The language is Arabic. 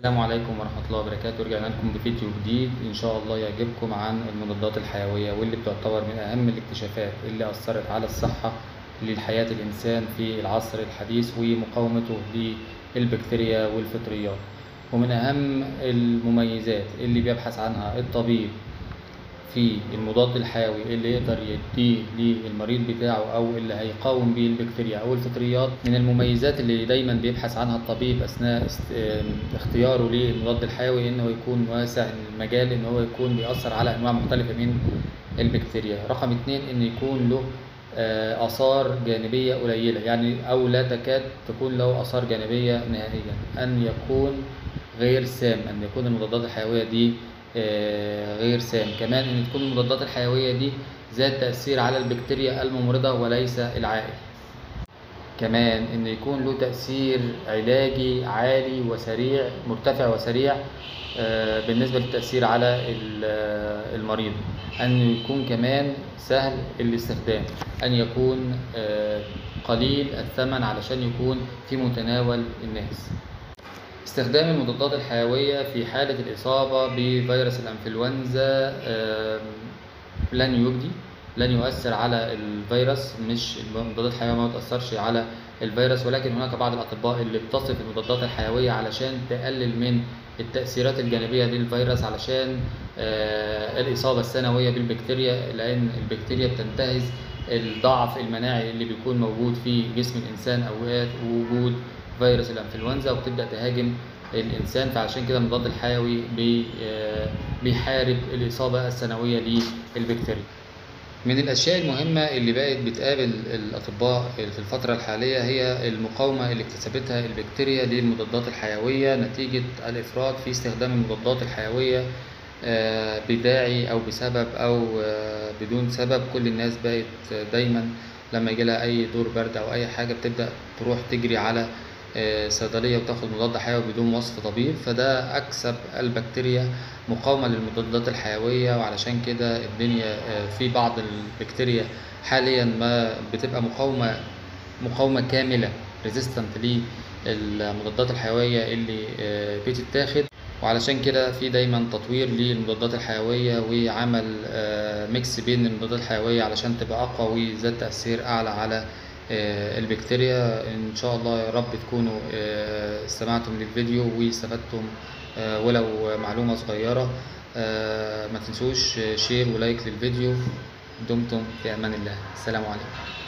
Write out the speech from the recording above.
السلام عليكم ورحمة الله وبركاته. رجعنا لكم بفيديو جديد إن شاء الله يعجبكم عن المضادات الحيوية واللي بتعتبر من أهم الاكتشافات اللي أثرت على الصحة لحياة الإنسان في العصر الحديث ومقاومته للبكتيريا والفطريات. ومن أهم المميزات اللي بيبحث عنها الطبيب في المضاد الحيوي اللي يقدر يديه للمريض بتاعه أو اللي هيقاوم بيه البكتيريا أو الفطريات من المميزات اللي دايما بيبحث عنها الطبيب أثناء اختياره للمضاد الحيوي انه يكون واسع المجال إن هو يكون بيأثر على أنواع مختلفة من البكتيريا. رقم اتنين إن يكون له آه، آثار جانبية قليلة يعني أو لا تكاد تكون له آثار جانبية نهائيا. أن يكون غير سام أن يكون المضادات الحيوية دي غير سام. كمان أن تكون المضادات الحيوية دي ذات تأثير على البكتيريا الممرضة وليس العائل. كمان إن يكون له تأثير علاجي عالي وسريع مرتفع وسريع آه، بالنسبة للتأثير على آه، المريض. أن يكون كمان سهل الاستخدام. أن يكون آه، قليل الثمن علشان يكون في متناول الناس. استخدام المضادات الحيوية في حالة الإصابة بفيروس الأنفلونزا آم، لن يجدي لن يؤثر على الفيروس مش المضادات الحيوية ما بتأثرش على الفيروس ولكن هناك بعض الأطباء اللي بتصف المضادات الحيوية علشان تقلل من التأثيرات الجانبية للفيروس علشان آه، الإصابة الثانوية بالبكتيريا لأن البكتيريا بتنتهز الضعف المناعي اللي بيكون موجود في جسم الإنسان أوقات وجود فيروس الانفلونزا وبتبدا تهاجم الإنسان فعشان كده المضاد الحيوي بي آه، بيحارب الإصابة الثانويه للبكتيريا. من الأشياء المهمة اللي بقت بتقابل الأطباء في الفترة الحالية هي المقاومة اللي اكتسبتها البكتيريا للمضادات الحيوية نتيجة الافراط في استخدام المضادات الحيوية آه، بداعي أو بسبب أو آه، بدون سبب. كل الناس بقت دايما لما يجي لها أي دور برد أو أي حاجة بتبدأ تروح تجري على صيدلية وتاخد مضاد حيوي بدون وصف طبيب فده أكسب البكتيريا مقاومة للمضادات الحيوية وعلشان كده الدنيا آه، في بعض البكتيريا حاليا ما بتبقى مقاومة مقاومة كاملة resistant للمضادات الحيوية اللي آه، بتتاخد. وعلشان كده في دايما تطوير للمضادات الحيوية وعمل آه، mix بين المضادات الحيوية علشان تبقى أقوى وذات تأثير أعلى على آه، البكتيريا إن شاء الله يا رب تكونوا آه، استمعتم للفيديو واستفدتم آه، ولو معلومة صغيرة. آه، ما تنسوش شير ولايك للفيديو. دمتم في أمان الله. السلام عليكم.